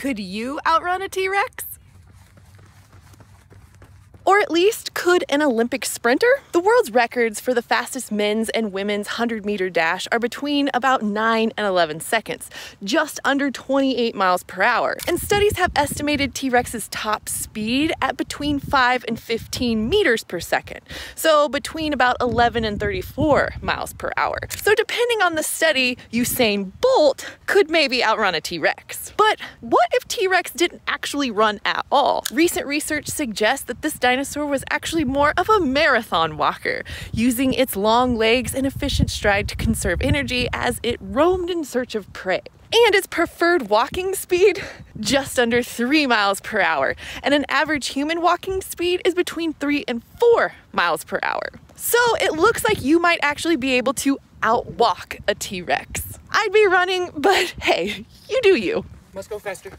Could you outrun a T-Rex? Or at least, could an Olympic sprinter? The world's records for the fastest men's and women's 100 meter dash are between about 9 and 11 seconds, just under 28 miles per hour. And studies have estimated T Rex's top speed at between 5 and 15 meters per second, so between about 11 and 34 miles per hour. So, depending on the study, Usain Bolt could maybe outrun a T Rex. But what if T Rex didn't actually run at all? Recent research suggests that this dinosaur was actually more of a marathon walker, using its long legs and efficient stride to conserve energy as it roamed in search of prey. And its preferred walking speed? Just under three miles per hour. And an average human walking speed is between three and four miles per hour. So it looks like you might actually be able to outwalk a T Rex. I'd be running, but hey, you do you. Must go faster.